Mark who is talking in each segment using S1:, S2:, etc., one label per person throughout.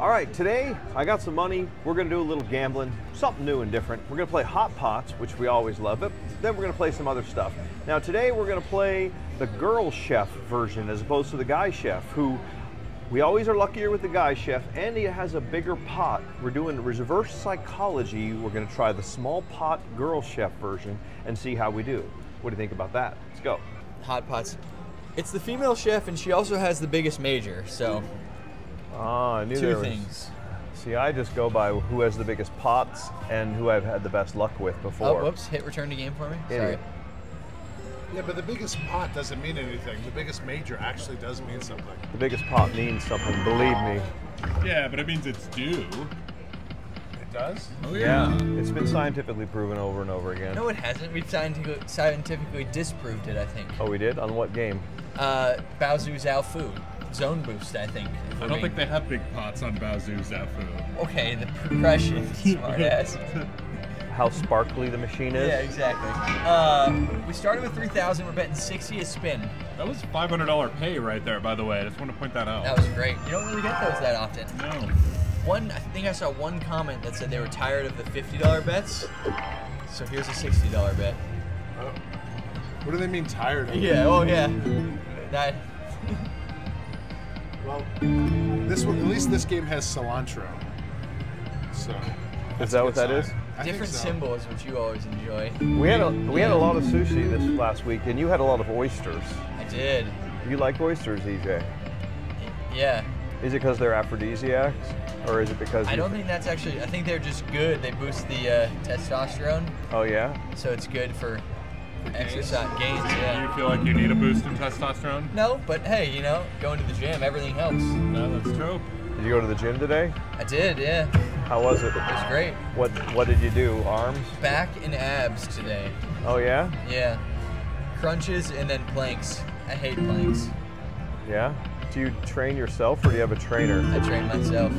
S1: All right, today I got some money. We're gonna do a little gambling, something new and different. We're gonna play Hot Pots, which we always love, but then we're gonna play some other stuff. Now today we're gonna play the girl chef version as opposed to the guy chef, who we always are luckier with the guy chef, and he has a bigger pot. We're doing reverse psychology. We're gonna try the small pot girl chef version and see how we do. What do you think about that? Let's go.
S2: Hot pots. It's the female chef, and she also has the biggest major. So
S1: Ah, I knew
S2: two
S1: there was-
S2: things.
S1: See, I just go by who has the biggest pots and who I've had the best luck with before.
S2: Oh,
S1: before.
S2: whoops! Hit return to game for me. Sorry.
S3: Yeah, but the biggest pot doesn't mean anything. The biggest major actually does mean something.
S1: The biggest pot means something, believe me.
S4: Yeah, but it means it's due.
S3: It does?
S4: Oh
S1: Yeah, it's been scientifically proven over and over again.
S2: No, it hasn't. We've scientifically, scientifically disproved it. I think.
S1: Oh, we did? On what game?
S2: Uh, Bao Zhu Zhao Fu, Zone Boost. I think.
S4: I don't think they have big pots on Bao Zhu Zhao Fu.
S2: Okay, the progression, smart ass.
S1: How sparkly the machine is?
S2: Yeah, exactly. Uh, we started with 3,000. We're betting 60 a spin.
S4: That was $500 pay right there, by the way. I just want to point that out.
S2: That was great. You don't really get those that often.
S4: no.
S2: One, I think I saw one comment that said they were tired of the $50 bets. So here's a $60 bet.
S3: Oh. What do they mean tired of?
S2: Yeah. Oh yeah. That.
S3: Well, this one, at least this game has cilantro. So. that's
S1: that what
S3: good
S1: that is?
S3: sign. I
S2: Different
S3: so.
S2: symbol is what you always enjoy.
S1: We had a we had a lot of sushi this last week, and you had a lot of oysters.
S2: I did.
S1: You like oysters, EJ?
S2: Yeah.
S1: Is it because they're aphrodisiacs, or is it because
S2: I don't think that's actually. I think they're just good. They boost the uh, testosterone,
S1: Oh yeah.
S2: so it's good for exercise gains.
S4: Do
S2: Yeah.
S4: you feel like you need a boost in testosterone?
S2: No, but hey, you know, going to the gym, everything helps.
S4: No, that's true.
S1: Did you go to the gym today?
S2: I did. Yeah.
S1: How was it?
S2: It was great.
S1: What What did you do? Arms?
S2: Back and abs today.
S1: Oh yeah.
S2: Yeah. Crunches and then planks. I hate planks.
S1: Yeah. Do you train yourself, or do you have a trainer?
S2: I train myself.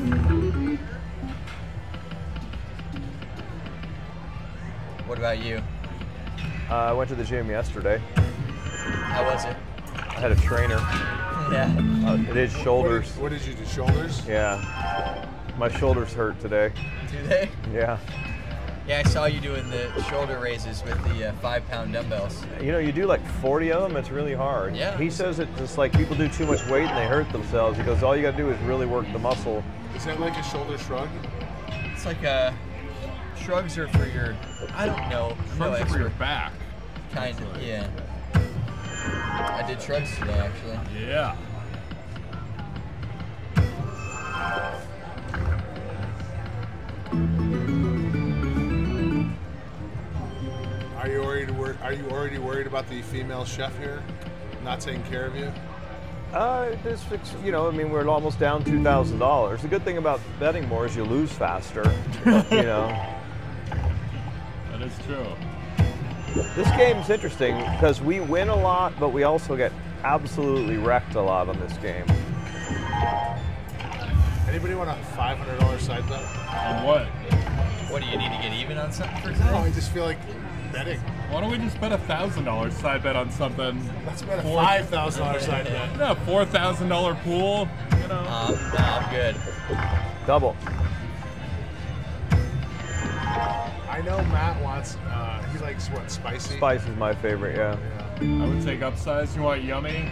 S2: What about you?
S1: Uh, I went to the gym yesterday.
S2: How was it?
S1: I had a trainer.
S2: Yeah.
S1: Uh, it is
S3: What
S1: shoulders.
S3: did, what did you do? Shoulders?
S1: Yeah. My shoulders hurt today.
S2: Do they?
S1: Yeah.
S2: Yeah, I saw you doing the shoulder raises with the uh, five pound dumbbells.
S1: You know, you do like 40 of them, it's really hard.
S2: Yeah.
S1: He says it's just like people do too much weight and they hurt themselves. He goes, all you gotta do is really work the muscle.
S3: Is that like a shoulder shrug?
S2: It's like uh, shrugs are for your, I don't know, I'm no
S4: Shrugs are for your back.
S2: Kind of, yeah. I did shrugs today actually.
S4: Yeah.
S3: Are you already wor- Are you already worried about the female chef here not taking care of you?
S1: Uh, this, fix- you know, I mean, we're almost down $2,000. The good thing about betting more is you lose faster. you know,
S4: That is true.
S1: This game's interesting because we win a lot, but we also get absolutely wrecked a lot on this game.
S3: Anybody want a five hundred dollar side bet?
S4: On what?
S2: What do you need to get even on something for
S3: No,
S2: today?
S3: I just feel like betting.
S4: Why don't we just bet a thousand dollars side bet on something?
S3: Let's bet a
S4: Four-
S3: five thousand dollar side bet.
S4: No, four thousand dollar pool. You know.
S2: Um, nah, I'm good.
S1: Double.
S3: I know Matt wants. Uh, he likes what spicy.
S1: Spice is my favorite, yeah.
S3: Yeah.
S4: I would take upsize. You want yummy?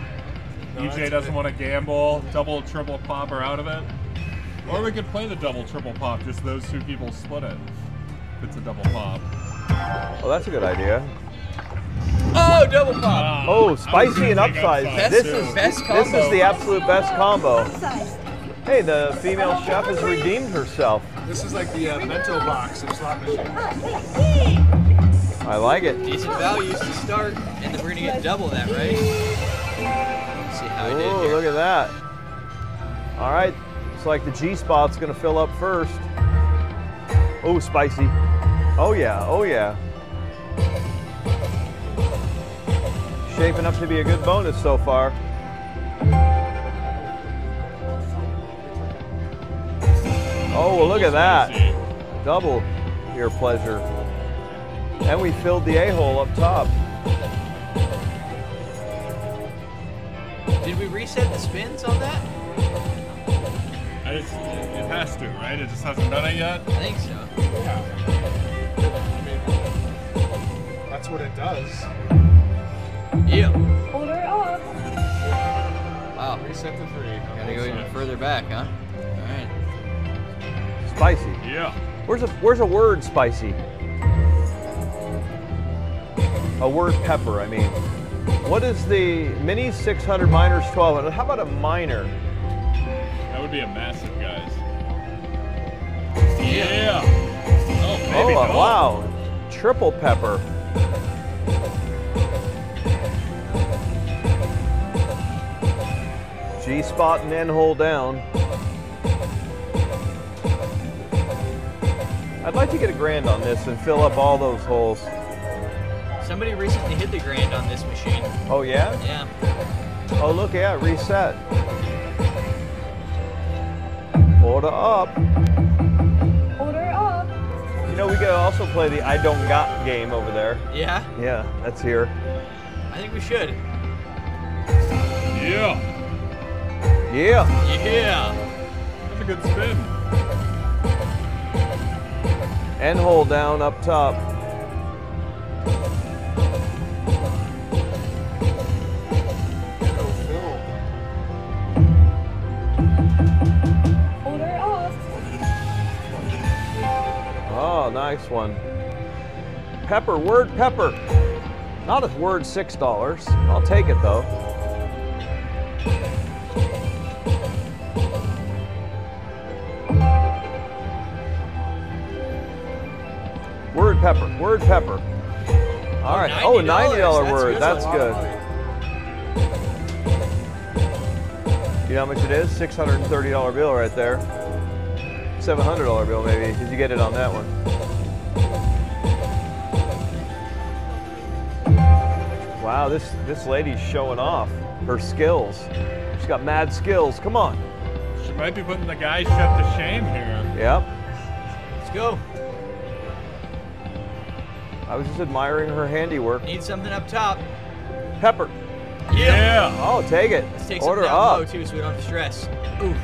S3: No,
S4: EJ doesn't
S3: good.
S4: want to gamble. Double, triple pop are out of it. Or we could play the double, triple pop. Just those two people split it. If it's a double pop.
S1: Oh, that's a good idea.
S2: Oh, double pop!
S4: I
S1: Oh, spicy and
S4: gonna
S1: upsize. This
S4: too.
S1: is
S2: best
S1: This is the absolute best combo. Hey, the female chef has redeemed herself.
S3: This is like the uh, bento box of slot machine.
S1: I like it.
S2: Decent values to start, and then we're gonna get double that, right? Let's see how I did
S1: Oh,
S2: here.
S1: look at that. All right, it's like the G spot's gonna fill up first. Oh, spicy. Oh yeah, oh yeah. Shaping up to be a good bonus so far. Oh, well, look at that. Double your pleasure. And we filled the a-hole up top.
S2: Did we reset the spins on that?
S4: I it's, it has to, right? It just hasn't done it yet.
S2: I think so.
S3: Yeah. I mean, that's what it does.
S2: Yeah.
S5: Order up.
S2: Wow.
S3: Reset the three.
S2: Gotta go even further back, huh? All right.
S1: Spicy.
S4: Yeah.
S1: Where's a where's a word spicy? A word pepper, I mean. What is the mini 600 miners 12? How about a minor?
S4: That would be a massive, guys. Yeah. Oh,
S1: Oh,
S4: maybe oh, not.
S1: wow. Triple pepper. G spot and N hole down. I'd like to get a grand on this and fill up all those holes.
S2: Somebody recently hit the grand on this machine.
S1: Oh yeah?
S2: Yeah.
S1: Oh look, yeah, reset. Order up.
S5: Order up.
S1: You know, we could also play the I don't got game over there.
S2: Yeah.
S1: Yeah, that's here.
S2: I think we should.
S4: Yeah.
S1: Yeah.
S2: Yeah.
S4: That's a good spin.
S1: N hole down up top. Oh, nice one. Pepper, word pepper. Not a word six dollars. I'll take it though. Oh, oh,
S2: $90.
S1: $90
S2: That's
S1: word.
S2: good.
S1: That's
S3: a lot of
S1: good.
S3: money.
S1: You know how much it is? $630 bill right there. $700 bill maybe, because you get it on that one. Wow, this, this lady's showing off her skills. She's got mad skills. Come on.
S4: She might be putting the guy chef to shame here.
S1: Yep.
S2: Let's go.
S1: I was just admiring her handiwork.
S2: Need something up top.
S1: Pepper.
S4: Yeah.
S1: Oh, take it.
S2: Let's take
S1: Order
S2: something down low
S1: up.
S2: too, so we don't have to stress. Ooh.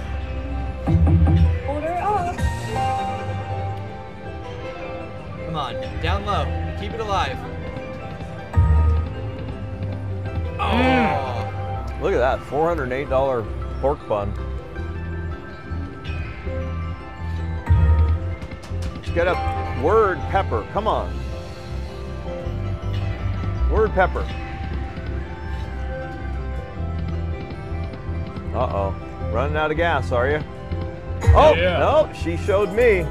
S5: Order up.
S2: Come on. Down low. Keep it alive. Oh.
S1: Look at that, $408 pork bun. Let's get a word pepper. Come on. Word pepper. Uh-oh. Running out of gas, are you? Oh,
S4: Yeah.
S1: no, she showed me.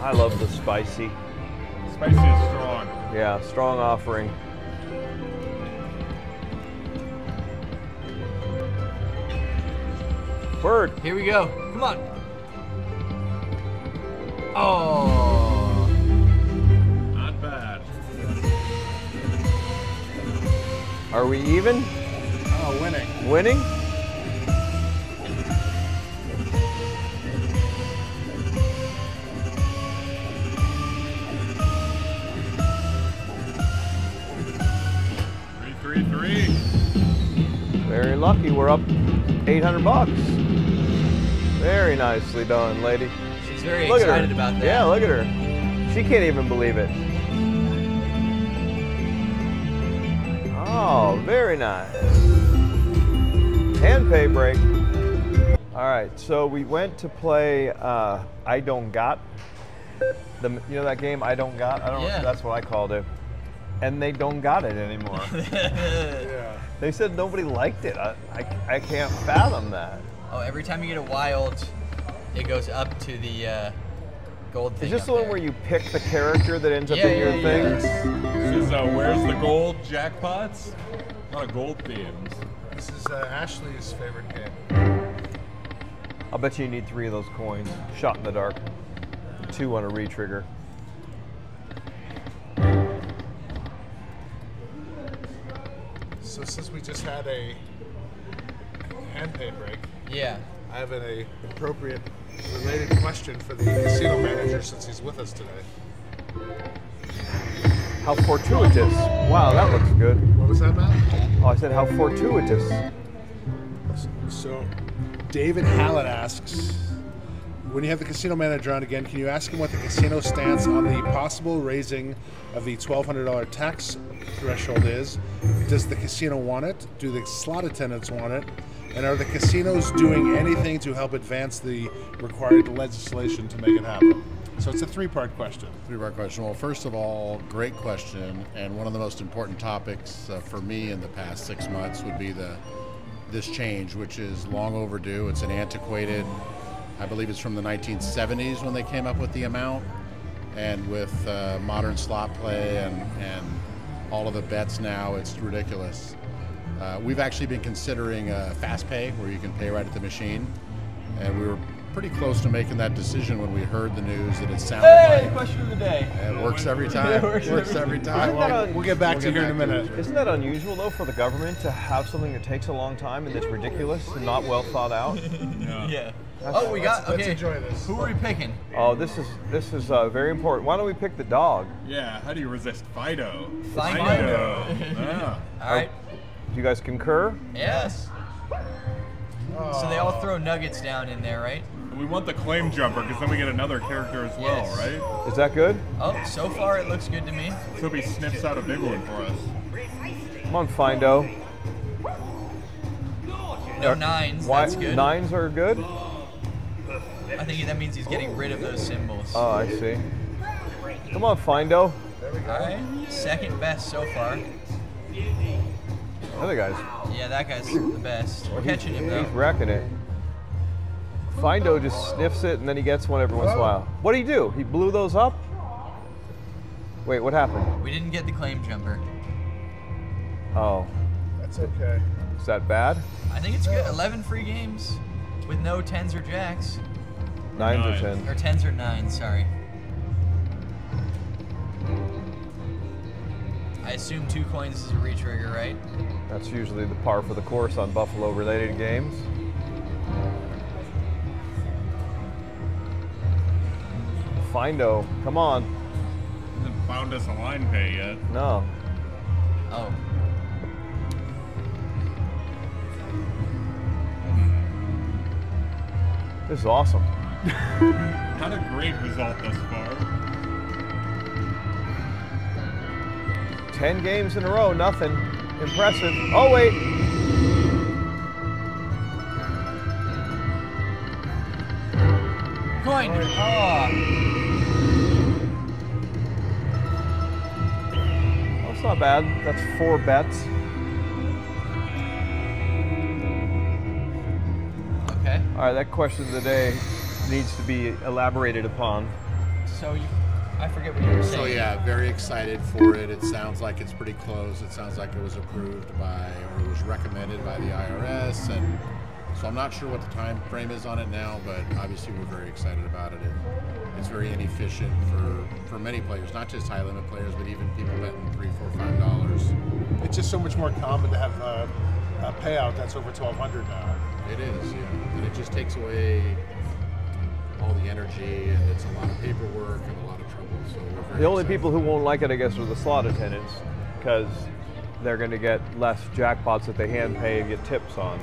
S1: I love the spicy.
S4: Spicy is strong.
S1: Yeah, strong offering. Bird.
S2: Here we go. Come on. Oh.
S1: Are we even?
S3: Oh, winning.
S1: Winning?
S4: Three, three, three.
S1: Very lucky. We're up 800 bucks. Very nicely done, lady.
S2: She's very
S1: Look
S2: excited about that.
S1: Yeah, look at her. She can't even believe it. Oh, very nice. Hand pay break. All right, so we went to play uh, I Don't Got. The, you know that game I Don't Got? I don't
S2: Yeah.
S1: know. That's what I called it. And they don't got it anymore.
S3: Yeah.
S1: they said nobody liked it. I, I, I can't fathom that.
S2: oh, every time you get a wild, it goes up to the uh, gold thing.
S1: Is this
S2: up
S1: the one
S2: there.
S1: where you pick the character that ends up
S2: Yeah,
S1: in your
S2: yeah,
S1: thing?
S2: yeah.
S4: This is uh, where's the gold jackpots? A lot of gold themes.
S3: This is uh, Ashley's favorite game.
S1: I'll bet you need three of those coins. Shot in the dark. Two on a retrigger.
S3: So since we just had a hand pay break,
S2: Yeah.
S3: I have an appropriate related question for the casino manager since he's with us today.
S1: How fortuitous. Wow, that looks good.
S3: What was that, Matt?
S1: Oh, I said how fortuitous.
S3: So, David Hallett asks, when you have the casino manager on again, can you ask him what the casino stance on the possible raising of the $1,200 tax threshold is? Does the casino want it? Do the slot attendants want it? And are the casinos doing anything to help advance the required legislation to make it happen? So it's a three-part question.
S6: Three part question. Well, first of all, great question, and one of the most important topics uh, for me in the past six months would be the this change, which is long overdue. It's an antiquated. I believe it's from the 1970s when they came up with the amount, and with uh, modern slot play and and all of the bets now, it's ridiculous. Uh, we've actually been considering uh, fast pay, where you can pay right at the machine, and we were pretty close to making that decision when we heard the news that it sounded
S2: Hey,
S6: like
S2: question of the day.
S6: it works every time.
S2: It works
S6: works
S2: every
S6: every time.
S1: Isn't
S6: Well,
S3: We'll get back
S6: We'll
S3: to you
S6: get
S3: here in a minute.
S1: Isn't that unusual though for the government to have something that takes a long time and that's ridiculous and not well thought out?
S4: Yeah.
S2: Yeah. Oh, we got.
S3: let's
S2: Okay.
S3: enjoy this.
S2: Who are we picking?
S1: Oh, this is this is uh, very important. Why don't we pick the dog?
S4: Yeah, how do you resist Fido?
S2: Fido.
S4: yeah.
S2: All right.
S1: Do you guys concur?
S2: Yes. So they all throw nuggets down in there, right?
S4: We want the claim jumper because then we get another character as well,
S2: Yes.
S4: right?
S1: Is that good?
S2: Oh, so far it looks good to me.
S4: So he sniffs out a big one for us.
S1: Come on, Findo.
S2: No nines.
S1: Why
S2: That's good.
S1: nines are good?
S2: I think that means he's getting rid of those symbols.
S1: Oh, I see. Come on, Findo.
S2: All right. Second best so far.
S1: Other guys.
S2: Yeah, that guy's the best. We're catching him though.
S1: He's wrecking it. Findo just sniffs it and then he gets one every once in a while. What did he do? He blew those up? Wait, what happened?
S2: We didn't get the claim jumper.
S1: Oh,
S3: That's okay.
S1: is that bad?
S2: I think it's good. 11 free games with no tens or jacks.
S1: Nines or
S4: Nines.
S1: tens?
S2: Or tens or nines, sorry. I assume two coins is a retrigger, right?
S1: That's usually the par for the course on Buffalo related games. Findo, come on.
S4: Hasn't found us a line pay yet.
S1: No.
S2: Oh.
S1: This is awesome.
S4: Not a great result thus far.
S1: 10 games in a row, nothing. Impressive. Oh, wait.
S2: Coin! Oh. Ah.
S1: That's not bad. That's four bets.
S2: Okay.
S1: All right, that question of the day needs to be elaborated upon.
S2: So you, I forget what you were saying.
S6: So yeah, very excited for it. It sounds like it's pretty close. It sounds like it was approved by or it was recommended by the IRS, and so I'm not sure what the time frame is on it now, but obviously we're very excited about it. it it's very inefficient for for many players, not just high limit players, but even people betting three, four, five dollars.
S3: It's just so much more common to have a, a payout that's over 1200 now.
S6: It is, yeah, and it just takes away all the energy, and it's a lot of paperwork So
S1: The only
S6: excited.
S1: people who won't like it, I guess, are the slot attendants because they're going to get less jackpots that they hand pay and get tips on.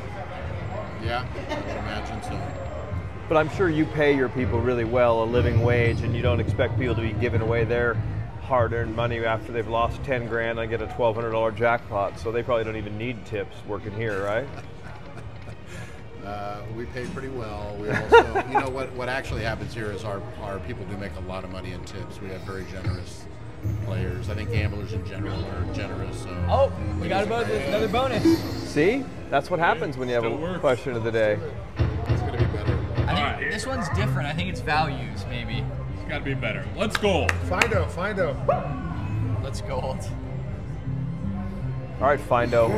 S6: Yeah, I would imagine so.
S1: But I'm sure you pay your people really well, a living wage, and you don't expect people to be giving away their hard-earned money after they've lost 10 grand and get a $1,200 jackpot. So they probably don't even need tips working here, right?
S6: Uh, we pay pretty well. We also, you know, what what actually happens here is our our people do make a lot of money in tips. We have very generous players. I think gamblers in general are generous. So
S2: Oh, we got about another bonus.
S1: See? That's what happens when you have
S4: Still
S1: a
S4: works.
S1: question of the day.
S6: it's going to be better.
S2: I think
S4: Alright.
S2: this one's different. I think it's values, maybe.
S4: It's got to be better. Let's go.
S3: Findo, Findo.
S2: Let's gold.
S1: All right, Findo.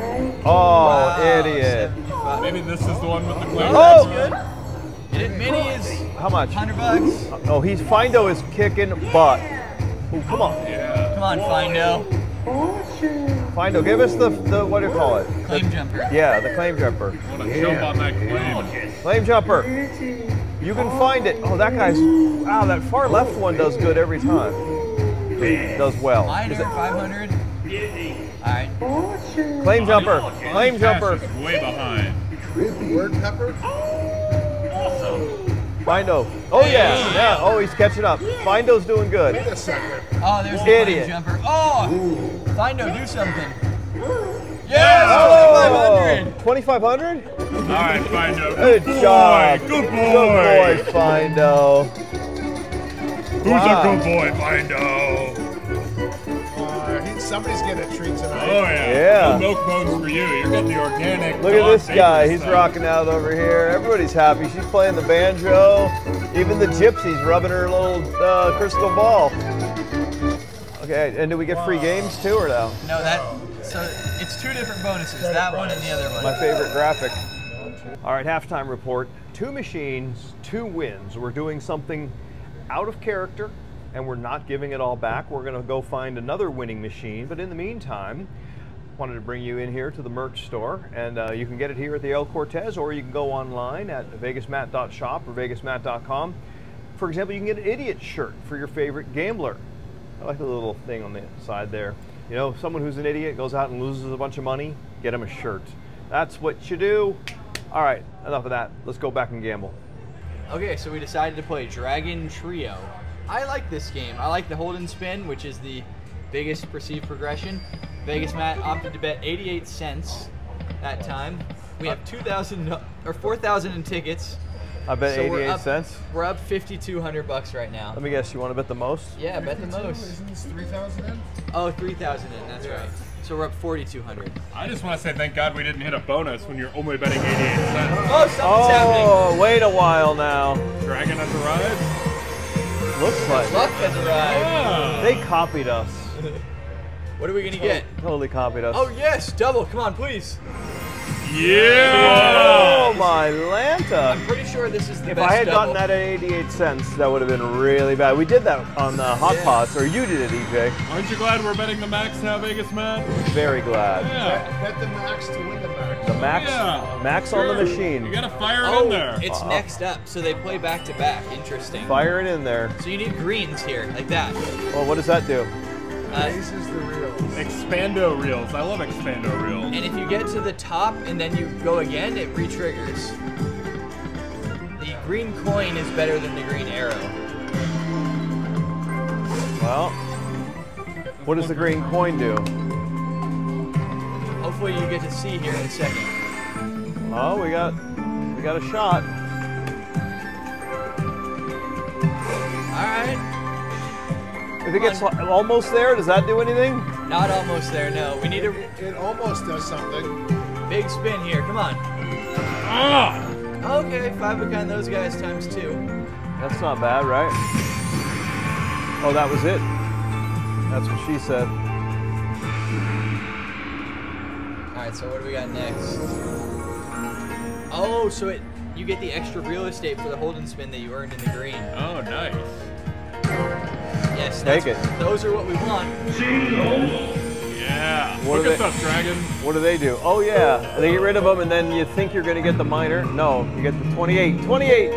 S1: Oh, idiot.
S2: 75.
S4: Maybe this is the one with the oh. claim. Oh!
S2: That's
S1: Oh!
S2: good. Get it? Mini is
S1: How much?
S2: 100 bucks.
S1: Oh, he's Findo is kicking butt. Oh, come on.
S4: Yeah.
S2: Come on, Findo.
S1: Findo, give us the, the what do you call it?
S2: Claim jumper.
S1: Yeah, the claim jumper.
S4: Want to jump on that claim.
S1: Claim jumper. You can find it. Oh, that guy's. Wow, that far left one does good every time. does well.
S2: Mine
S1: Is it-
S2: 500. All right.
S1: claim jumper, claim jumper.
S4: way behind.
S3: Word pepper?
S1: Findo. Oh yeah, yeah. Oh, he's catching up. Findo's doing good.
S3: Wait a second.
S2: Oh, there's the
S1: Idiot.
S2: flame jumper. Oh, Findo, do something. Yes,
S1: Oh,
S2: 2500.
S1: 2500?
S4: All right, Findo.
S1: Good
S4: boy,
S1: job.
S4: Good boy.
S1: Good boy, Findo.
S4: Who's
S1: Wow.
S4: a good boy, Findo?
S3: He, somebody's getting a treat tonight.
S4: Oh yeah.
S1: Yeah.
S4: No milk bones for you. You're getting the organic.
S1: Look at this guy. He's
S4: stuff.
S1: rocking out over here. Everybody's happy. She's playing the banjo. Even the gypsy's rubbing her little uh, crystal ball. Okay, and do we get free games too or no?
S2: No, that. So it's two different bonuses. That one and the other one.
S1: My favorite graphic. All right, halftime report. Two machines, two wins. We're doing something out of character, and we're not giving it all back. We're going to go find another winning machine. But in the meantime, wanted to bring you in here to the merch store, and uh, you can get it here at the El Cortez, or you can go online at vegasmatt.shop or vegasmatt.com. For example, you can get an idiot shirt for your favorite gambler. I like the little thing on the side there. You know, someone who's an idiot goes out and loses a bunch of money, get him a shirt. That's what you do. All right, enough of that. Let's go back and gamble.
S2: Okay, so we decided to play Dragon Trio. I like this game. I like the hold and spin, which is the biggest perceived progression. Vegas Matt opted to bet 88 cents that time. We have 2,000 or 4,000 in tickets.
S1: I bet
S2: So we're
S1: 88
S2: up-
S1: cents.
S2: We're up 5,200 bucks right now.
S1: Let me guess, you want to bet the most?
S2: Yeah, bet the most.
S3: Isn't this 3,000 in?
S2: Oh, 3,000 in. That's right. So we're up 4,200.
S4: I just want to say thank God we didn't hit a bonus when you're only betting 88 cents.
S2: Oh, something's happening.
S1: Oh, wait a while now.
S4: Dragon has arrived.
S1: Looks like
S2: Luck has arrived.
S1: They copied us.
S2: What are we gonna get?
S1: Totally copied us.
S2: Oh yes, double. Come on, please.
S4: Yeah.
S1: Oh my Lanta.
S2: I'm pretty sure this is the best.
S1: If
S2: best
S1: I had
S2: double.
S1: gotten that at 88 cents, that would have been really bad. We did that on the Hot
S2: Yeah.
S1: Pots, or you did it, EJ.
S4: Aren't you glad we're betting the max now, Vegas man?
S1: Very glad.
S4: Yeah.
S3: Bet the max to win the max.
S1: The max,
S4: Yeah.
S1: max on the machine.
S4: You gotta fire it
S2: Oh,
S4: in there.
S2: it's uh-huh. next up. So they play back to back. Interesting.
S1: Fire it in there.
S2: So you need greens here, like that.
S1: Well, what does that do?
S2: Uh,
S3: This is the real.
S4: Expando reels. I love expando reels.
S2: and if you get to the top and then you go again, it re-triggers. The green coin is better than the green arrow.
S1: Well, what does the green coin do?
S2: Hopefully you get to see here in a second.
S1: Oh, we got we got a shot. If it gets li- almost there, does that do anything?
S2: not almost there. No, we need a
S3: It almost does something.
S2: big spin here. Come on.
S4: Ah!
S2: Okay, five of. Those guys times two.
S1: That's not bad, right? Oh, that was it. That's what she said.
S2: All right, so what do we got next? Oh, so it you get the extra real estate for the hold and spin that you earned in the green.
S4: Oh, nice.
S2: Yes,
S1: Take it.
S2: Those are what we want.
S4: Yeah.
S1: What
S4: Look at
S1: they-
S4: us, Dragon.
S1: What do they do? Oh yeah, they get rid of them, and then you think you're gonna get the minor. No, you get the 28. 28.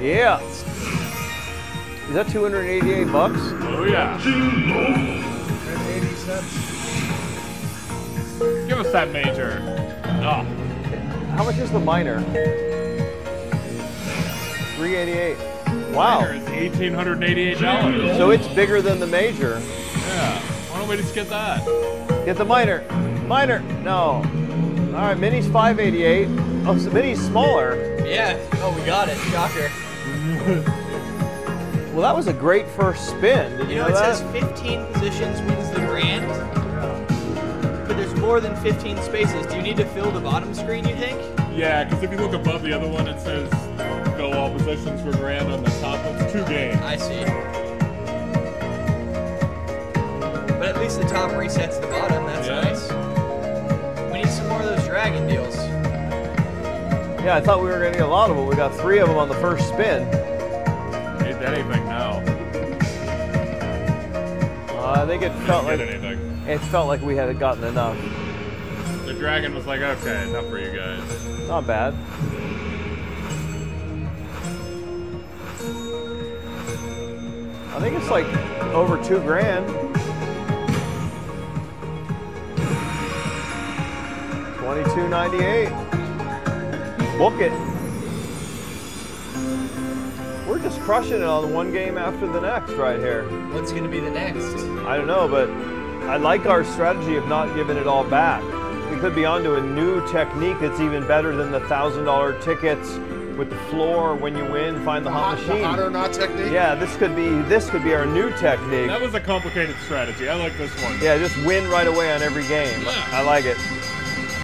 S1: Yeah. Is that 288 bucks?
S4: Oh, yeah.
S3: And 80 cents.
S4: Give us that major. Oh.
S1: How much is the minor? 388. Wow.
S4: Minor is $1,888.
S1: So it's bigger than the major.
S4: Yeah. Why don't we just get that?
S1: Get the minor. Minor. No. All right, mini's 588. Oh, so mini's smaller.
S2: Yeah. Oh, we got it. Shocker.
S1: Well, that was a great first spin. Did you,
S2: You know,
S1: know
S2: it
S1: that?
S2: says 15 positions wins the grand, but there's more than 15 spaces. Do you need to fill the bottom screen? You think?
S4: Yeah, because if you look above the other one, it says fill all positions for grand on the top. It's two games.
S2: I see. But at least the top resets the bottom. That's
S4: Yeah.
S2: nice. We need some more of those dragon deals.
S1: Yeah, I thought we were gonna get a lot of them. We got three of them on the first spin.
S4: Ain't that anything now?
S1: Uh, I think it felt
S4: Get
S1: like
S4: anything.
S1: it felt like we had gotten enough.
S4: The dragon was like, okay, enough for you guys.
S1: Not bad. I think it's like over two grand. Twenty-two ninety-eight. Book it. We're just crushing it on one game after the next right here.
S2: What's going to be the next?
S1: I don't know, but I like our strategy of not giving it all back. We could be onto a new technique that's even better than the thousand dollar tickets with the floor when you win, find the hot
S3: The
S1: machine.
S3: hot or not technique?
S1: Yeah, this could be this could be our new technique.
S4: That was a complicated strategy. I like this one.
S1: Yeah, just win right away on every game.
S4: Yeah.
S1: I like it.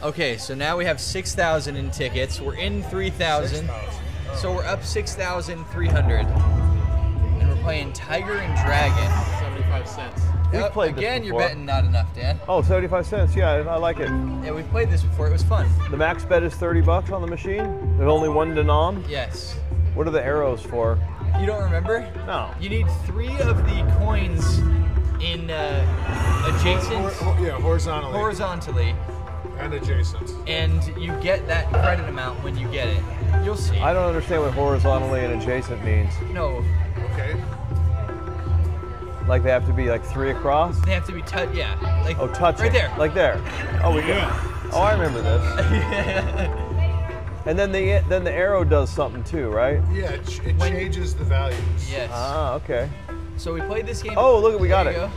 S2: Okay, so now we have 6,000 in tickets. We're in 3,000. So we're up 6,300. And we're playing Tiger and Dragon.
S4: 75 cents.
S1: We've
S2: Yep,
S1: played this
S2: Again, you're betting not enough, Dan.
S1: Oh, 75 cents. Yeah, I like it.
S2: Yeah, we've played this before. It was fun.
S1: The max bet is 30 bucks on the machine. There's only one denom.
S2: Yes.
S1: What are the arrows for?
S2: You don't remember?
S1: No.
S2: You need three of the coins in uh, adjacent,
S3: Hor- hor- yeah, horizontally
S2: horizontally,
S3: and adjacent.
S2: and you get that credit amount when you get it. You'll see.
S1: I don't understand what horizontally and adjacent means.
S2: No,
S3: Okay.
S1: Like they have to be like three across?
S2: they have to be touch. Yeah. Like
S1: Oh, touching.
S2: Right there.
S1: Like there. Oh, we
S4: Yeah.
S1: got. Oh, I remember this. And then the then the arrow does something too, right?
S3: Yeah, it, ch- it
S2: When-
S3: changes the values.
S2: yes.
S1: Ah, okay.
S2: so we played this game.
S1: Oh, look, we got
S2: There
S1: it.
S2: go.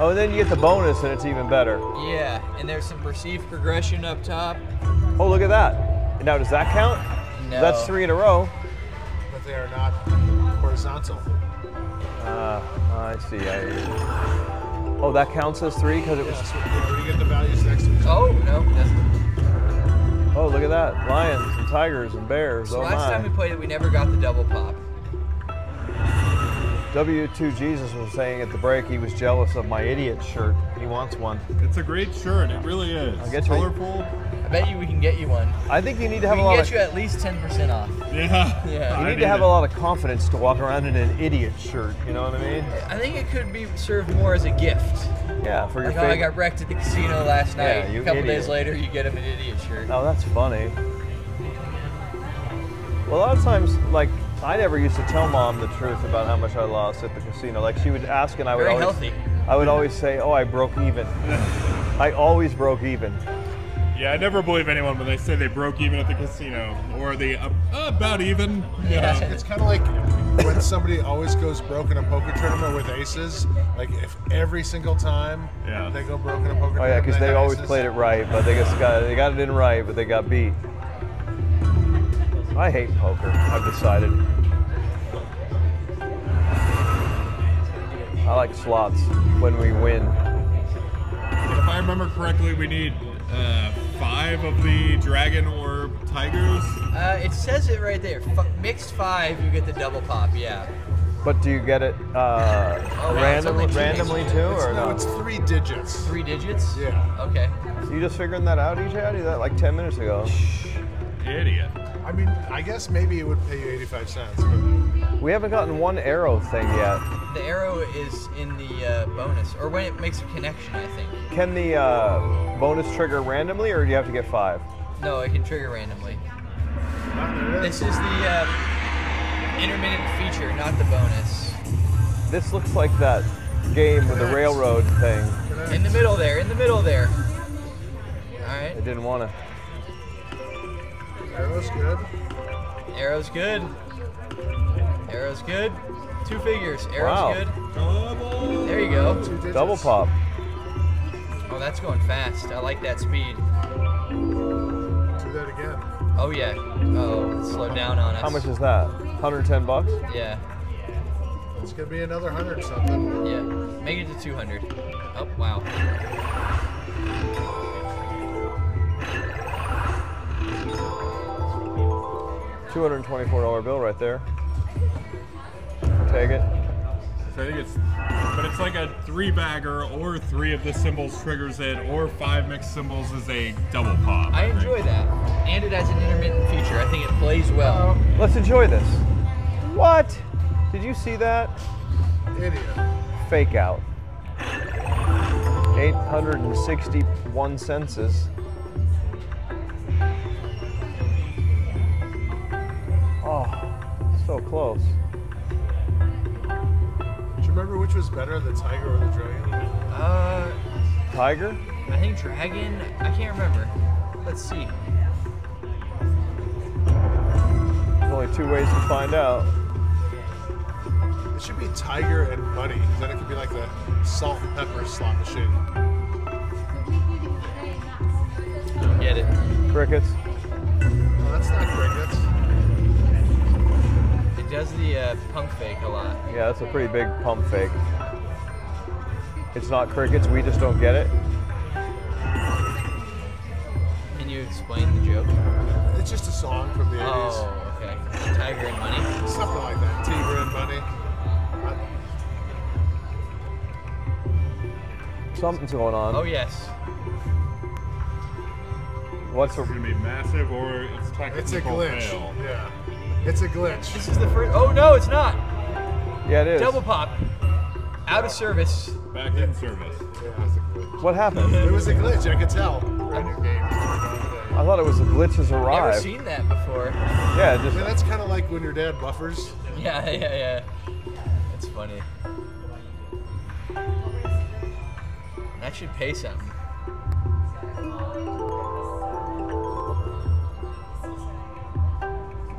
S1: Oh, and then you get the bonus, and it's even better.
S2: Yeah, and there's some perceived progression up top.
S1: Oh, look at that. And now, does that count?
S2: No.
S1: That's three in a row.
S3: But they are not horizontal.
S1: Ah, I see. I, oh, that counts as three because it was.
S3: Yeah, so where you get the values next to each other.
S2: Oh no, that's
S1: Oh, look at that. Lions and tigers and bears.
S2: So
S1: oh
S2: last time we played it, we never got the double pop.
S1: W2 Jesus was saying at the break he was jealous of my idiot shirt. He wants one.
S4: It's a great shirt. It really is.
S1: I'll get you-
S4: Colorful.
S2: I bet you we can get you one.
S1: I think you need to
S2: We
S1: have a
S2: can
S1: lot
S2: get
S1: of.
S2: you at least 10% off.
S4: Yeah.
S2: Yeah.
S1: You
S4: I
S1: need to have
S4: it.
S1: a lot of confidence to walk around in an idiot shirt. You know what I mean?
S2: I think it could be served more as a gift.
S1: Yeah, for your
S2: Like, oh, I got wrecked at the casino last
S1: Yeah,
S2: night.
S1: you
S2: a couple
S1: idiot.
S2: days later, you get him an idiot shirt.
S1: Oh, that's funny. Well, a lot of times, like, I never used to tell mom the truth about how much I lost at the casino. Like, she would ask, and I would
S2: Very
S1: always,
S2: healthy.
S1: I would always say, "Oh, I broke even." I always broke even.
S4: Yeah, I never believe anyone when they say they broke even at the casino or they uh, about even.
S2: Yeah.
S3: It's kind of like when somebody always goes broke in a poker tournament with aces. Like if every single time
S4: Yeah.
S3: they go broke in a poker tournament.
S1: Oh yeah, because they
S3: have
S1: always
S3: aces.
S1: played it right, but they just got they got it in right, but they got beat. I hate poker. I've decided. I like slots when we win.
S4: If I remember correctly, we need uh, five of the dragon or tigers.
S2: Uh, it says it right there. F- mixed five, you get the double pop. Yeah.
S1: But do you get it uh,
S2: Oh, wow,
S1: random,
S2: only
S1: randomly
S2: digits.
S1: too,
S3: It's,
S1: or
S3: no,
S1: no?
S3: it's three digits.
S2: Three digits.
S3: Yeah.
S2: Okay.
S1: You just figuring that out, EJ? I did that like 10 minutes ago.
S4: Shh, Idiot.
S3: I mean, I guess maybe it would pay you 85 cents. But
S1: We haven't gotten one arrow thing yet.
S2: The arrow is in the uh, bonus, or when it makes a connection, I think.
S1: Can the uh, bonus trigger randomly, or do you have to get five?
S2: No, it can trigger randomly.
S3: it is.
S2: This is the uh, intermittent feature, not the bonus.
S1: This looks like that game with the railroad thing.
S2: In the middle there, in the middle there. Alright.
S1: I didn't want to.
S3: Arrow's good.
S2: Arrow's good. Arrow's good. Two figures. Arrow's
S1: Wow.
S2: good.
S4: Double.
S2: There you go.
S1: Double pop.
S2: Oh, that's going fast. I like that speed.
S3: Do that again.
S2: Oh yeah. Oh, it slowed down on us.
S1: How much is that? 110 bucks?
S2: Yeah.
S3: It's gonna be another hundred something.
S2: Yeah. Make it to 200. Oh wow.
S1: $224 bill right there. Take it.
S4: So I think it's, but it's like a three bagger or three of the symbols triggers it, or five mixed symbols is a double pop.
S2: I
S4: think.
S2: enjoy that, and it has an intermittent feature. I think it plays well.
S1: Let's enjoy this. What? Did you see that?
S3: Idiot.
S1: Fake out. 861 senses. Oh, so close.
S3: Remember which was better, the tiger or the dragon?
S2: Uh,
S1: Tiger?
S2: I think dragon. I can't remember. Let's see.
S1: There's only two ways to find out.
S3: It should be tiger and money. 'cause Then it could be like the salt and pepper slot machine.
S2: Don't get it.
S1: Crickets.
S2: Does the uh, punk fake a lot.
S1: Yeah, that's a pretty big pump fake. It's not crickets, we just don't get it.
S2: Can you explain the joke?
S3: It's just a song from the 80s.
S2: Oh, okay. Tiger and money.
S3: Something like that. Tiger and money.
S1: Something's going on.
S2: Oh yes.
S1: What's
S4: It's
S1: a,
S4: gonna be massive, or it's technical
S3: It's a glitch.
S4: fail.
S3: Yeah. It's a glitch.
S2: This is the first. Oh no, it's not.
S1: yeah, it is.
S2: Double pop. Out of service.
S4: Back in service.
S1: What happened?
S3: It was a glitch, I could tell. Brand new game.
S1: I thought it was the glitches
S2: Never
S1: arrived.
S2: seen that before.
S1: Yeah, it
S3: I
S1: just
S3: mean, that's kind of like when your dad buffers.
S2: Yeah, yeah, yeah. That's funny. That should pay something.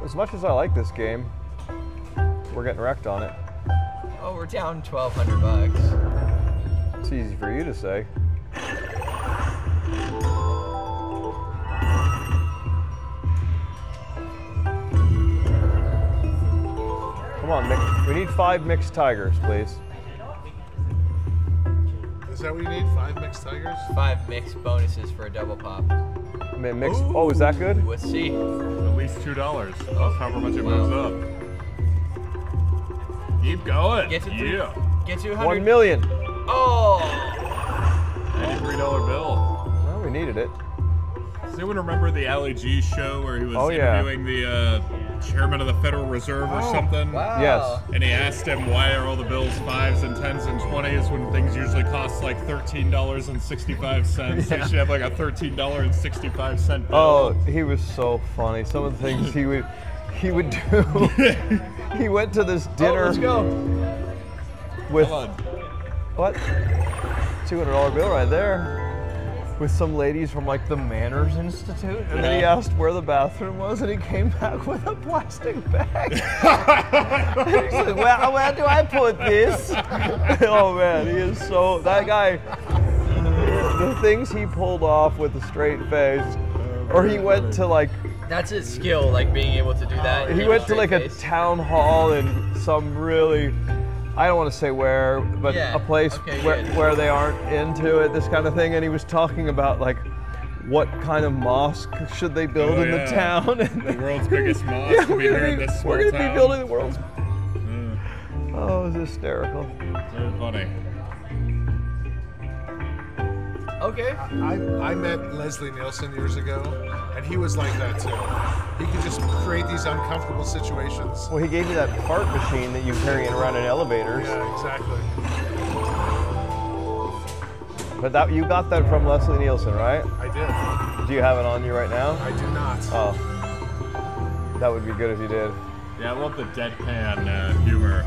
S1: As much as I like this game, we're getting wrecked on it.
S2: Oh, we're down 1,200 bucks.
S1: It's easy for you to say. Come on, mix, we need five mixed tigers, please.
S3: Is that what you need? Five mixed tigers?
S2: Five mixed bonuses for a double pop.
S1: I mean, mixed. Oh, is that good?
S2: Let's see.
S4: At least two dollars. That's however much it moves up. Keep going.
S2: Get to three.
S4: yeah.
S2: Get to 100.
S1: One million.
S2: Oh!
S4: Ninety-three dollar bill.
S1: Well, we needed it.
S4: Does anyone remember the Ali G show where he was
S1: Oh, yeah.
S4: interviewing the uh, chairman of the Federal Reserve or oh, something?
S2: Wow.
S1: Yes.
S4: And he asked him why are all the bills fives and tens and twenties when things usually cost like thirteen dollars and sixty-five cents.
S1: Yeah.
S4: You should have like a thirteen dollar and sixty-five cent bill.
S1: Oh, he was so funny. Some of the things he would he would do. he went to this
S2: Oh,
S1: dinner
S2: let's go.
S1: with
S4: Hold on.
S1: what? Two hundred dollar bill right there. With some ladies from like the Manners Institute, and then he asked where the bathroom was, and he came back with a plastic bag. And he said, "Where, where do I put this?" oh man, he is so that guy. The things he pulled off with a straight face, or he went to like
S2: That's his skill, like being able to do that.
S1: he went to like
S2: straight
S1: a town hall in some really I don't want to say where, but
S2: Yeah,
S1: a place
S2: okay,
S1: where,
S2: good.
S1: where they aren't into it, this kind of thing. And he was talking about like what kind of mosque should they build
S4: Oh,
S1: in the town.
S4: The world's biggest mosque
S1: yeah, we're
S4: here in
S1: gonna,
S4: this
S1: be,
S4: small
S1: we're gonna
S4: town.
S1: be building the world's.
S4: Mm,
S1: Oh, it was hysterical.
S4: very funny.
S2: Okay.
S3: I, I met Leslie Nielsen years ago, and he was like that too. He could just create these uncomfortable situations.
S1: Well, he gave you that fart machine that you carry around in elevators.
S3: Yeah, exactly.
S1: But that you got that from Leslie Nielsen, right?
S3: I did.
S1: Do you have it on you right now?
S3: I do not.
S1: Oh, that would be good if you did.
S4: Yeah, I love the deadpan uh, humor.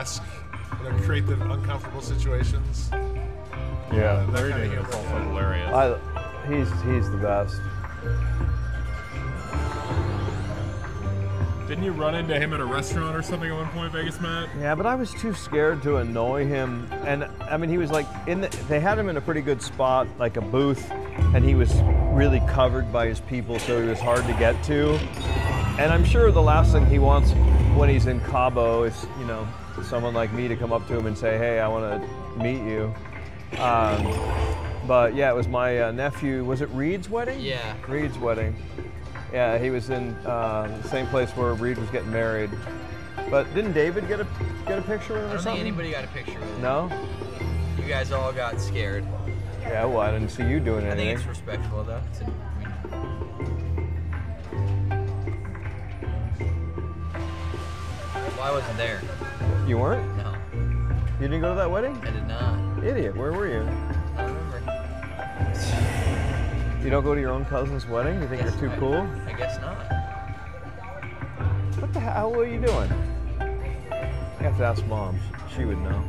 S3: Larry David esque. You know, create the uncomfortable situations.
S1: Yeah.
S3: Uh, that
S4: Larry
S3: kinda
S4: David is also hilarious.
S1: I, he's he's the best.
S4: Didn't you run into him at a restaurant or something at one point, Vegas Matt?
S1: Yeah, but I was too scared to annoy him. And I mean, he was like in the, they had him in a pretty good spot, like a booth, and he was really covered by his people, so he was hard to get to. And I'm sure the last thing he wants when he's in Cabo is, you know, someone like me to come up to him and say, "Hey, I want to meet you." Um, but yeah, it was my uh, nephew. Was it Reed's wedding?
S2: Yeah.
S1: Reed's wedding. Yeah, he was in uh, the same place where Reed was getting married. But didn't David get a get a picture with him
S2: I
S1: or
S2: don't think
S1: something?
S2: anybody got a picture with it.
S1: No.
S2: You guys all got scared.
S1: Yeah, well, I didn't see you doing anything.
S2: I think it's respectful though. It's well, I wasn't there.
S1: You weren't?
S2: No,
S1: You didn't go to that wedding?
S2: I did not.
S1: Idiot, where were you?
S2: I remember.
S1: You don't go to your own cousin's wedding? You think you're too cool?
S2: I guess not.
S1: What the hell are you doing? I have to ask mom. She would know.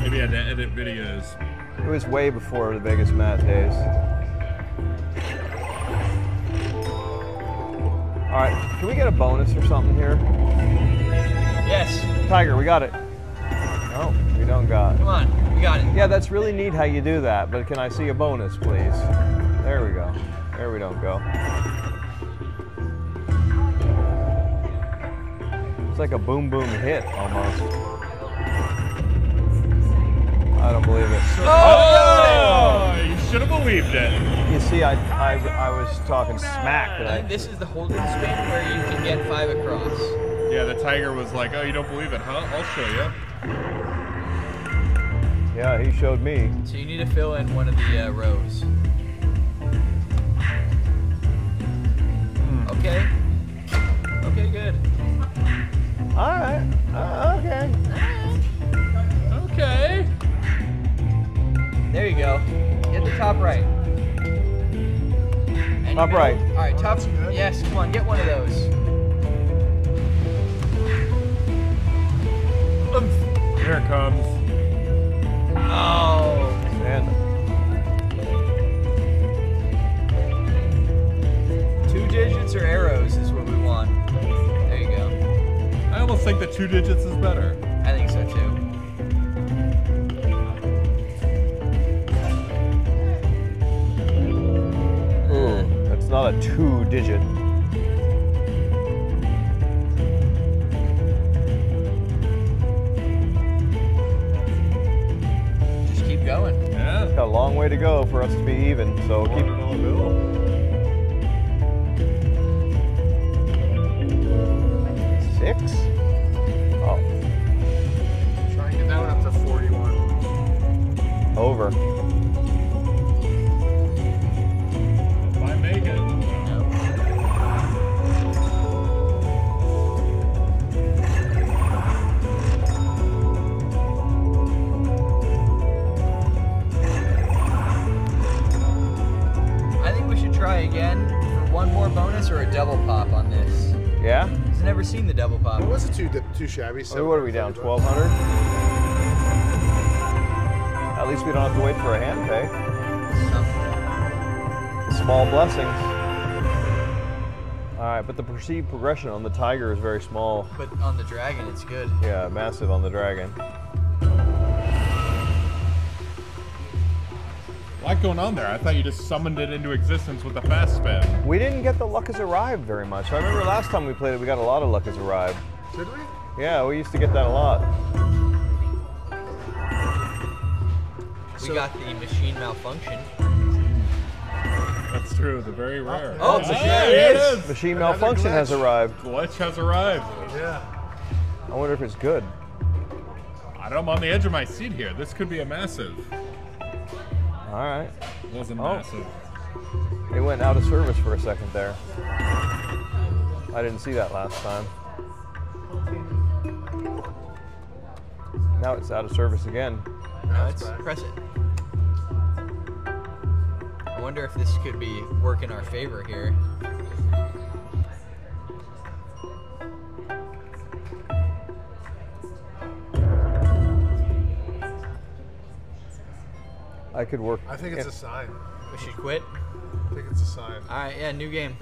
S4: Maybe I had to edit videos.
S1: It was way before the Vegas Matt days. All right, can we get a bonus or something here?
S2: Yes.
S1: Tiger, we got it. No, we don't got it.
S2: Come on. We got it.
S1: Yeah, that's really neat how you do that, but can I see a bonus, please? There we go. There we don't go. It's like a boom boom hit almost. I don't believe it.
S4: Oh! You should have believed it.
S1: You see, I, I, I was talking smack. and I-
S2: This is the holding spin where you can get five across.
S4: Yeah, the tiger was like, "Oh, you don't believe it, huh? I'll show you."
S1: yeah, he showed me.
S2: So you need to fill in one of the uh, rows. Okay. Okay, good.
S1: All right. Uh, okay.
S4: Okay.
S2: There you go. Get the top right. And
S1: Top right.
S2: All right, oh, top. Yes, come on, get one of those. Oomph.
S4: Here it comes.
S2: Oh.
S1: And
S2: Two digits or arrows is what we want. There you go.
S4: I almost think the two digits is better.
S1: That's not a two digit.
S2: Just keep going.
S4: Yeah.
S1: Got a long way to go for us to be even, so keep.
S4: $400 bill.
S1: Six? Oh,
S3: Try and get that one up to 41.
S1: over.
S2: Seen the Devil pop.
S3: What was it too too shabby?
S1: So what are we down? 1200? At least we don't have to wait for a hand pay. Small blessings. All right, but the perceived progression on the Tiger is very small.
S2: But on the dragon, it's good.
S1: Yeah, massive on the Dragon.
S4: Lot going on there. I thought you just summoned it into existence with a fast spin.
S1: We didn't get the luck has arrived very much. I remember last time we played it, we got a lot of luck has arrived.
S3: Did we?
S1: Yeah, we used to get that a lot.
S2: We got the machine malfunction.
S4: That's true. The very rare.
S2: Oh,
S4: Ah,
S2: there
S4: there
S2: it
S4: it is.
S1: Machine
S3: Another
S1: malfunction has arrived.
S4: Glitch has arrived.
S3: Yeah.
S1: I wonder if it's good.
S4: I don't- I'm on the edge of my seat here. This could be a massive.
S1: All right.
S4: Wasn't
S1: Oh.
S4: massive.
S1: It went out of service for a second there. I didn't see that last time. Now it's out of service again.
S2: No, it's press it. I wonder if this could be work in our favor here.
S1: I could work.
S3: I think it's a sign.
S2: We should quit.
S3: I think it's a sign.
S2: All right, yeah, new game.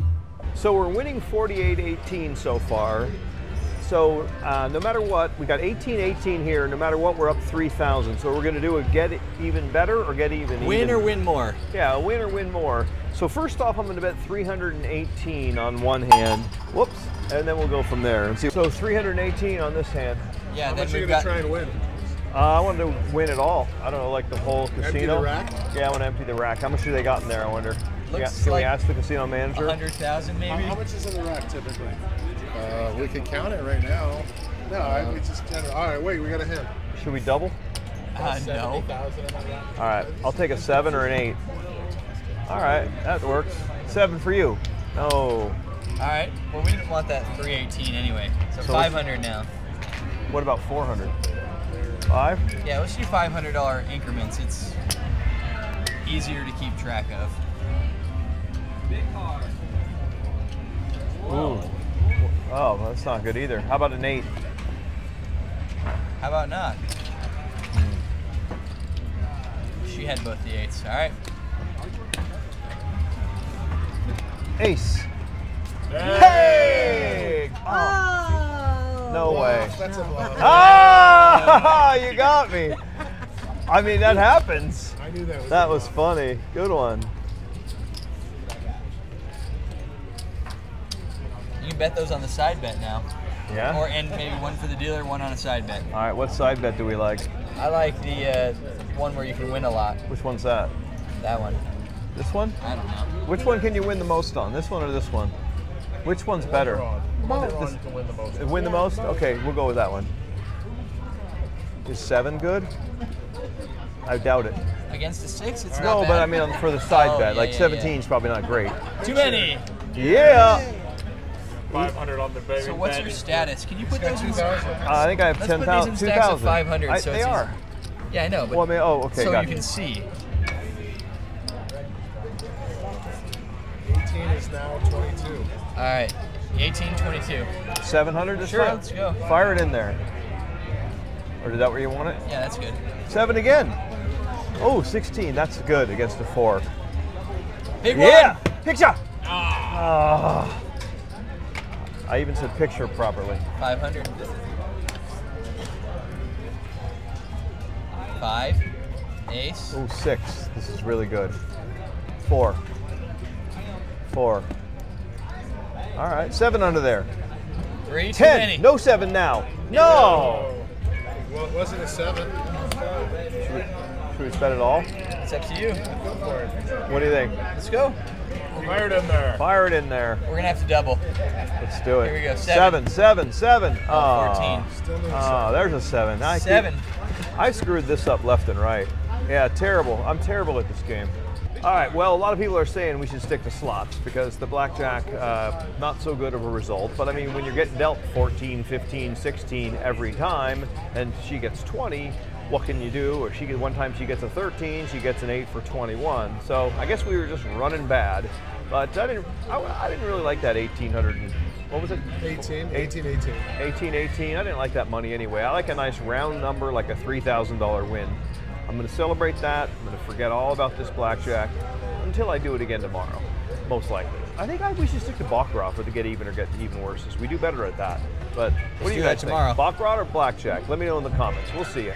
S1: So we're winning 48-18 so far. So uh, no matter what, we got 18-18 here. No matter what, we're up 3,000. So we're going to do a get it even better or get even
S2: Win
S1: even.
S2: or win more.
S1: Yeah, a win or win more. So first off, I'm going to bet 318 on one hand. Whoops, and then we'll go from there and see. So 318 on this hand.
S2: Yeah,
S3: How
S2: then
S3: much are you gonna try and win?
S1: Uh, I wanted to win it all. I don't know, like the whole casino.
S3: Empty
S1: casino.
S3: the rack?
S1: Yeah, I want to empty the rack. How much do they got in there? I wonder. Yeah,
S2: Looks
S1: can we
S2: like
S1: ask the casino manager?
S2: Hundred thousand
S3: How,
S2: maybe.
S3: how much is in the rack typically?
S6: Uh, we can count it right now.
S3: No, I, it's just general. All right, wait, we got a hint.
S1: Should we double?
S2: Uh, no.
S1: All right, I'll take a seven or an eight. All right, that works. Seven for you. No.
S2: All right. Well, we didn't want that 318 anyway. So,
S1: So
S2: 500 now.
S1: What about 400? Five?
S2: Yeah, let's do $500 increments. It's easier to keep track of.
S1: Ooh. Oh, that's not good either. How about an eight?
S2: How about not? She had both the eights. All right.
S1: Ace. Hey! Oh, no way.
S3: That's a blow.
S1: Ah! You got me. I mean, that happens.
S3: I knew that was.
S1: That was funny. Good one.
S2: You can bet those on the side bet now.
S1: Yeah?
S2: Or and maybe one for the dealer, one on a side bet.
S1: All right, what side bet do we like?
S2: I like the uh, one where you can win a lot.
S1: Which one's that?
S2: That one.
S1: This one?
S2: I don't know.
S1: Which one can you win the most on? This one or this one? Which one's better?
S3: Overall, you can win the most.
S1: Win the most? Okay, we'll go with that one. Is seven good? I doubt it.
S2: Against the six, it's
S1: No,
S2: not
S1: but. I mean for the side
S2: Oh,
S1: bet,
S2: yeah,
S1: like
S2: yeah,
S1: 17
S2: yeah.
S1: is probably not great.
S2: Too many.
S1: Yeah.
S4: 500 on the baby. Bet.
S2: So what's your status? Can you put those in?
S1: Uh, I think I have
S2: Let's
S1: 10,000.
S2: these in stacks of
S1: 2,000.
S2: 500
S1: I-
S2: so
S1: they
S2: it's
S1: are.
S2: Yeah, I know, but
S1: Well, I mean, oh, okay,
S2: so
S1: got
S2: you
S1: it.
S2: can see.
S3: 18 is now 22.
S2: All right, 18, 22.
S1: 700 this
S2: Sure,
S1: time?
S2: let's go.
S1: Fire it in there. Or is that where you want it?
S2: Yeah, that's good.
S1: Seven again. Oh, 16. That's good against the four.
S2: Big
S1: Yeah.
S2: one.
S1: Picture. Ah. I even said picture properly.
S2: 500. Five. Ace.
S1: Oh, six. This is really good. Four. Four. All right, seven under there.
S2: Three. Too
S1: Ten.
S2: many.
S1: No seven now. No.
S3: Well, it wasn't a seven.
S1: Should we spend it all?
S2: It's up to you.
S1: What do you think?
S2: Let's go.
S4: Fired in there.
S1: Fire it in there.
S2: We're gonna have to double.
S1: Let's do it.
S2: Here we go,
S1: Seven,
S2: seven.
S1: seven, seven.
S2: Oh,
S1: Oh,
S2: 14.
S1: oh, there's a seven. I keep-
S2: Seven.
S1: I screwed this up left and right. Yeah, terrible. I'm terrible at this game. All right, well, a lot of people are saying we should stick to slots because the blackjack, uh, not so good of a result. But I mean, when you're getting dealt 14, 15, 16 every time, and she gets 20, what can you do? Or she one time she gets a 13, she gets an 8 for 21. So I guess we were just running bad. But I didn't, I, I didn't really like that 1800. and- What was it?
S3: 18, 18, 18.
S1: 18, 18. I didn't like that money anyway. I like a nice round number, like a $3,000 win. I'm going to celebrate that. I'm going to forget all about this blackjack until I do it again tomorrow, most likely. I think I, we should stick to Baccarat for the get even or get even worse. As we do better at that. But what do you
S2: do
S1: guys
S2: tomorrow.
S1: think? Baccarat or blackjack? Let me know in the comments. We'll see you.